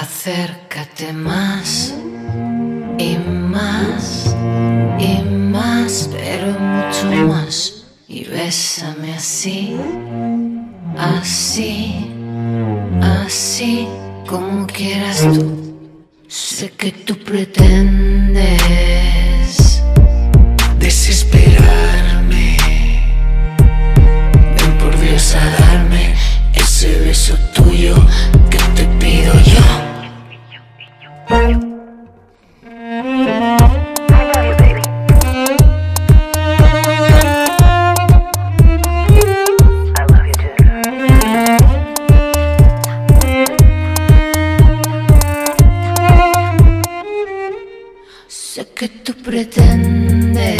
Acércate más y más y más, pero mucho más. Y bésame así, así, así, como quieras tú. Sé que tú pretendes Sé que tú pretendes